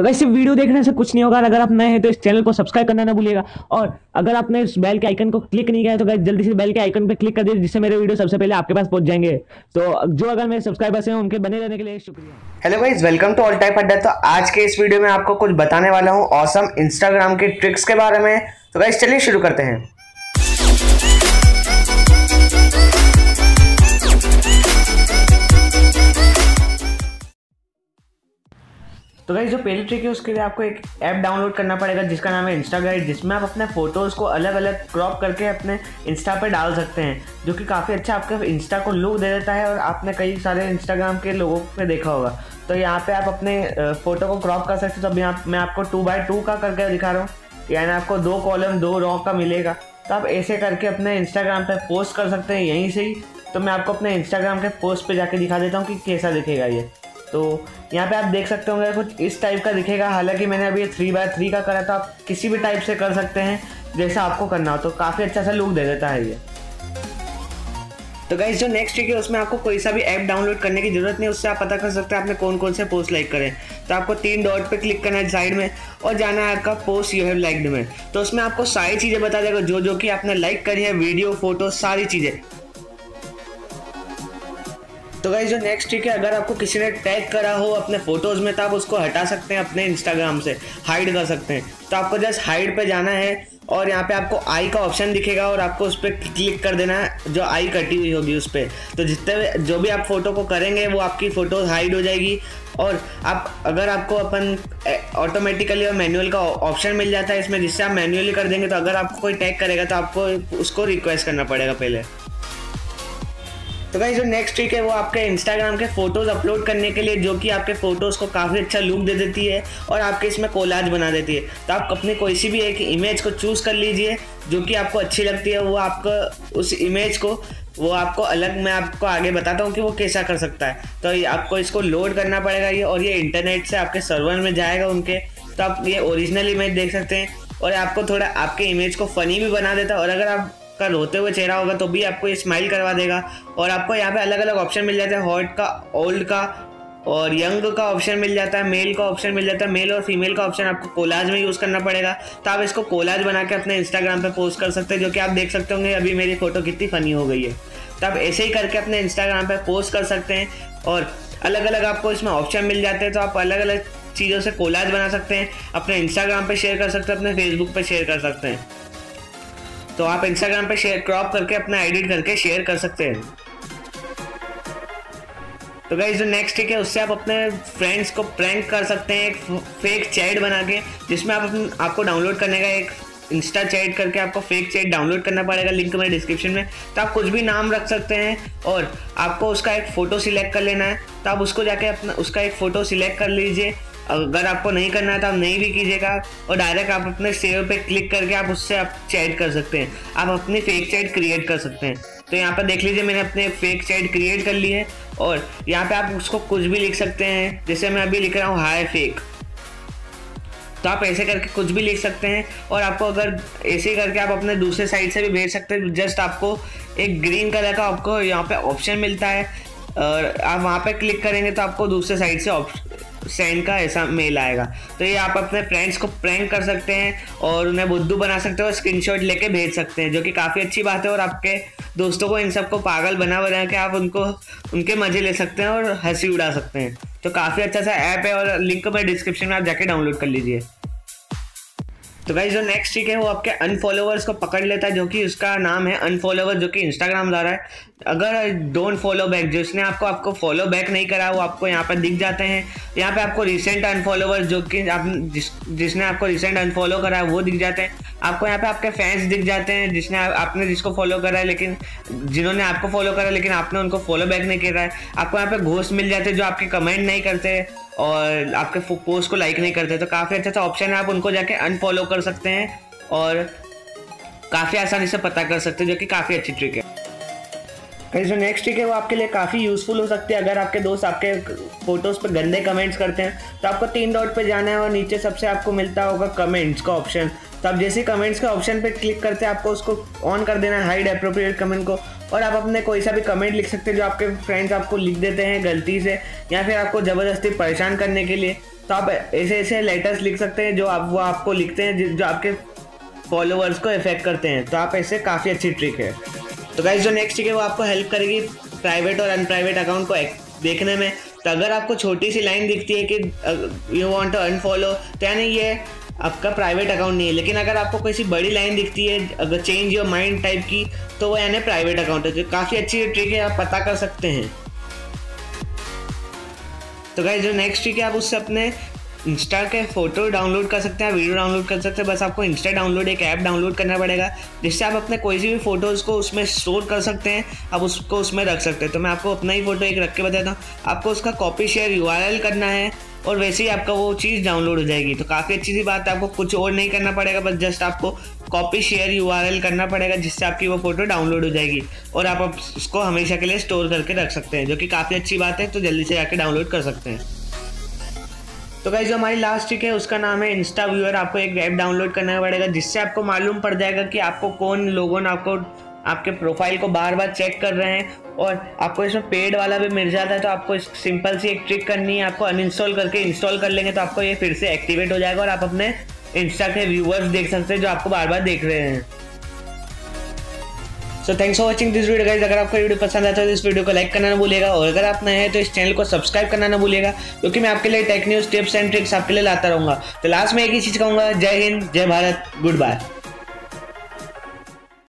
तो वैसे वीडियो देखने से कुछ नहीं होगा। अगर आप नए हैं तो इस चैनल को सब्सक्राइब करना ना भूलिएगा। और अगर आपने इस बेल के आइकन को क्लिक नहीं किया तो जल्दी से बेल के आइकन पर क्लिक कर दीजिए, जिससे मेरे वीडियो सबसे पहले आपके पास पहुँच जाएँगे। तो जो अगर मेरे सब्सक्राइबर्स हैं, उनके बने रहने के लिए शुक्रिया। Hello guys welcome to all type Adda तो आज के इस वीडियो में आपको कुछ बताने वाला हूँ ऑसम इंस्टाग्राम के ट्रिक्स के बारे में। तो गाइज़ चलिए शुरू करते हैं। तो गाइज़ जो पहली ट्रिक है, उसके लिए आपको एक ऐप डाउनलोड करना पड़ेगा, जिसका नाम है इंस्टाग्राइड जिसमें आप अपने फ़ोटोज़ को अलग अलग क्रॉप करके अपने इंस्टा पर डाल सकते हैं, जो कि काफ़ी अच्छा आपके इंस्टा को लुक दे देता है, और आपने कई सारे इंस्टाग्राम के लोगों पे देखा होगा। तो यहाँ पे आप अपने फ़ोटो को क्रॉप कर सकते हो। तो अभी यहाँ, मैं आपको टू बाई टू का करके दिखा रहा हूँ यानी आपको दो कॉलम दो रॉ का मिलेगा। तो आप ऐसे करके अपने इंस्टाग्राम पे पोस्ट कर सकते हैं, यहीं से ही। तो मैं आपको अपने इंस्टाग्राम के पोस्ट पे जाके दिखा देता हूँ कि कैसा दिखेगा ये। तो यहाँ पे आप देख सकते होंगे कुछ इस टाइप का दिखेगा। हालाँकि मैंने अभी थ्री बाय थ्री का करा तो आप किसी भी टाइप से कर सकते हैं, जैसा आपको करना हो। तो काफ़ी अच्छा सा लुक दे देता है ये। तो गाइज़ जो नेक्स्ट ट्रिक है, उसमें आपको कोई सा भी ऐप डाउनलोड करने की ज़रूरत नहीं, उससे आप पता कर सकते हैं आपने कौन कौन से पोस्ट लाइक करें तो आपको तीन डॉट पे क्लिक करना है साइड में, और जाना है आपका पोस्ट यू हैव लाइक्ड में। तो उसमें आपको सारी चीज़ें बता देगा जो जो कि आपने लाइक करी है वीडियो फ़ोटो सारी चीज़ें। तो गाइज़ जो नेक्स्ट ट्रिक है, अगर आपको किसी ने टैग करा हो अपने फ़ोटोज़ में तो आप उसको हटा सकते हैं अपने इंस्टाग्राम से हाइड कर सकते हैं। तो आपको जस्ट हाइड पे जाना है और यहाँ पे आपको आई का ऑप्शन दिखेगा और आपको उस पर क्लिक कर देना है, जो आई कटी हुई होगी उस पर तो जितने जो भी आप फ़ोटो को करेंगे, वो आपकी फ़ोटो हाइड हो जाएगी और आप, अगर आपको अपन ऑटोमेटिकली और मैनुअल का ऑप्शन मिल जाता है इसमें, जिससे आप मैनुअली कर देंगे तो अगर आपको कोई टैग करेगा तो आपको उसको रिक्वेस्ट करना पड़ेगा पहले। तो भाई जो नेक्स्ट ट्रिक है, वो आपके इंस्टाग्राम के फ़ोटोज़ अपलोड करने के लिए, जो कि आपके फ़ोटोज़ को काफ़ी अच्छा लुक दे देती है और आपके इसमें कोलाज बना देती है। तो आप अपनी कोई सी भी एक इमेज को चूज़ कर लीजिए, जो कि आपको अच्छी लगती है, वो आपको, उस इमेज को, वो आपको अलग, मैं आपको आगे बताता हूँ कि वो कैसा कर सकता है। तो आपको इसको लोड करना पड़ेगा ये, और ये इंटरनेट से आपके सर्वर में जाएगा उनके। तो आप ये ओरिजिनल इमेज देख सकते हैं, और आपको थोड़ा, आपके इमेज को फ़नी भी बना देता है। और अगर आप का रोते हुए चेहरा होगा तो भी आपको ये स्माइल करवा देगा। और आपको यहाँ पे अलग अलग ऑप्शन मिल जाते हैं। हॉट का ओल्ड का और यंग का ऑप्शन मिल जाता है। मेल का ऑप्शन मिल जाता है। मेल और फीमेल का ऑप्शन आपको कोलाज में यूज़ करना पड़ेगा। तो आप इसको कोलाज बना के अपने इंस्टाग्राम पे पोस्ट कर सकते हैं, जो कि आप देख सकते होंगे, अभी मेरी फ़ोटो कितनी फ़नी हो गई है। तो आप ऐसे ही करके अपने इंस्टाग्राम पे पोस्ट कर सकते हैं। और अलग अलग आपको इसमें ऑप्शन मिल जाते हैं तो आप अलग अलग चीज़ों से कोलाज बना सकते हैं। अपने इंस्टाग्राम पर शेयर कर सकते हैं, अपने फेसबुक पर शेयर कर सकते हैं। तो आप इंस्टाग्राम पे शेयर क्रॉप करके अपना एडिट करके शेयर कर सकते हैं। तो गाइज़ जो नेक्स्ट ट्रिक है, उससे आप अपने फ्रेंड्स को प्रैंक कर सकते हैं, एक फेक चैट बना के, जिसमें आप आपको डाउनलोड करने का एक इंस्टा चैट करके आपको फेक चैट डाउनलोड करना पड़ेगा लिंक मेरे डिस्क्रिप्शन में। तो आप कुछ भी नाम रख सकते हैं और आपको उसका एक फ़ोटो सिलेक्ट कर लेना है। तो आप उसको जाके अपना, उसका एक फ़ोटो सिलेक्ट कर लीजिए। अगर आपको नहीं करना है तो आप नहीं भी कीजिएगा और डायरेक्ट आप अपने सेव पे क्लिक करके आप उससे आप चैट कर सकते हैं। आप अपनी फेक चैट क्रिएट कर सकते हैं। तो यहाँ पर देख लीजिए मैंने अपने फेक चैट क्रिएट कर ली है और यहाँ पे आप उसको कुछ भी लिख सकते हैं। जैसे मैं अभी लिख रहा हूँ हाई फेक तो आप ऐसे करके कुछ भी लिख सकते हैं और आपको अगर ऐसे करके आप अपने दूसरे साइड से भी भेज सकते हैं। जस्ट आपको एक ग्रीन कलर का आपको यहाँ पे ऑप्शन मिलता है। और आप वहाँ पे क्लिक करेंगे तो आपको दूसरे साइड से ऑप्शन सेंड का ऐसा मेल आएगा। तो ये आप अपने फ्रेंड्स को प्रैंक कर सकते हैं और उन्हें बुद्धू बना सकते हो और स्क्रीनशॉट लेके भेज सकते हैं, जो कि काफ़ी अच्छी बात है और आपके दोस्तों को, इन सबको पागल बना बना के आप उनको, उनके मज़े ले सकते हैं और हँसी उड़ा सकते हैं। तो काफ़ी अच्छा सा ऐप है और लिंक मैं डिस्क्रिप्शन में आप जाके डाउनलोड कर लीजिए। तो भाई जो नेक्स्ट ट्रिक है, वो आपके अनफॉलोवर्स को पकड़ लेता है, जो कि उसका नाम है अनफॉलोवर जो कि इंस्टाग्राम द्वारा है। अगर डोंट फॉलो बैक जिसने आपको आपको फॉलो बैक नहीं करा, वो आपको यहाँ पर दिख जाते हैं। यहाँ पे आपको रिसेंट अनफॉलोवर्स जो कि आप, जिस, जिसने आपको रिसेंट अनफॉलो करा है, वो दिख जाते हैं। आपको यहाँ पे आपके फैंस दिख जाते हैं, जिसने आपने जिसको फॉलो करा है, लेकिन जिन्होंने आपको फॉलो करा लेकिन आपने उनको फॉलो बैक नहीं करा है। आपको यहाँ पे घोस्ट मिल जाते हैं, जो आपके कमेंट नहीं करते। और आपके पोस्ट को लाइक नहीं करते तो काफ़ी अच्छा अच्छा ऑप्शन है, आप उनको जाके अनफॉलो कर सकते हैं और काफ़ी आसानी से पता कर सकते हैं, जो कि काफ़ी अच्छी ट्रिक है। कहीं जो नेक्स्ट ट्रिक है, वो आपके लिए काफ़ी यूज़फुल हो सकती है। अगर आपके दोस्त आपके फ़ोटोज़ पे गंदे कमेंट्स करते हैं तो आपको तीन डॉट पे जाना है और नीचे सबसे आपको मिलता होगा कमेंट्स का ऑप्शन तो आप जैसे कमेंट्स के ऑप्शन पे क्लिक करते हैं, आपको उसको ऑन कर देना है हाइड अप्रोप्रिएट कमेंट को। और आप अपने कोई सा भी कमेंट लिख सकते हैं जो आपके फ्रेंड्स आपको लिख देते हैं गलती से, या फिर आपको ज़बरदस्ती परेशान करने के लिए। तो आप ऐसे ऐसे लेटर्स लिख सकते हैं जो आप, वो आपको लिखते हैं जो आपके फॉलोअर्स को इफ़ेक्ट करते हैं। तो आप ऐसे काफ़ी अच्छी ट्रिक है। तो गाइज़ जो नेक्स्ट ट्रिक है, वो आपको हेल्प करेगी प्राइवेट और अनप्राइवेट अकाउंट को देखने में। तो अगर आपको छोटी सी लाइन दिखती है कि यू वॉन्ट टू अनफॉलो तो यानी ये आपका प्राइवेट अकाउंट नहीं है। लेकिन अगर आपको कोई बड़ी लाइन दिखती है, अगर चेंज योर माइंड टाइप की तो वो यानी प्राइवेट अकाउंट है, जो काफ़ी अच्छी ट्रिक है, आप पता कर सकते हैं। तो गाइज़ जो नेक्स्ट ट्रिक है, आप उससे अपने इंस्टा के फ़ोटो डाउनलोड कर सकते हैं वीडियो डाउनलोड कर सकते हैं। बस आपको इंस्टा डाउनलोड एक ऐप डाउनलोड करना पड़ेगा, जिससे आप अपने कोई भी फ़ोटोज़ को उसमें स्टोर कर सकते हैं, आप उसको उसमें रख सकते हैं। तो मैं आपको अपना ही फ़ोटो एक रख के बताता हूँ। आपको उसका कॉपी शेयर यूआरएल करना है और वैसे ही आपका वो चीज़ डाउनलोड हो जाएगी। तो काफ़ी अच्छी सी बात है, आपको कुछ और नहीं करना पड़ेगा, बस जस्ट आपको कॉपी शेयर यूआरएल करना पड़ेगा, जिससे आपकी वो फ़ोटो डाउनलोड हो जाएगी। और आप उसको हमेशा के लिए स्टोर करके रख सकते हैं, जो कि काफ़ी अच्छी बात है तो जल्दी से जाके डाउनलोड कर सकते हैं। तो गाइज़ जो हमारी लास्ट ट्रिक है, उसका नाम है इंस्टा व्यूअर आपको एक ऐप डाउनलोड करना पड़ेगा, जिससे आपको मालूम पड़ जाएगा कि आपको कौन लोगों ने आपको आपके प्रोफ़ाइल को बार बार चेक कर रहे हैं और आपको इसमें पेड वाला भी मिल जाता है तो आपको सिंपल सी एक ट्रिक करनी है, आपको अनइंस्टॉल करके इंस्टॉल कर लेंगे तो आपको ये फिर से एक्टिवेट हो जाएगा और आप अपने इंस्टा के व्यूअर्स देख सकते हैं जो आपको बार बार देख रहे हैं। So thanks for watching this video guys अगर आपको वीडियो पसंद आता है तो इस वीडियो को लाइक करना ना भूलेगा और अगर आप नए हैं तो इस चैनल को सब्सक्राइब करना ना भूलेगा क्योंकि मैं आपके लिए tech news tips and tricks आपके लिए लाता रहूँगा। तो लास्ट में एक ही चीज़ कहूँगा, जय हिंद, जय भारत गुड बाय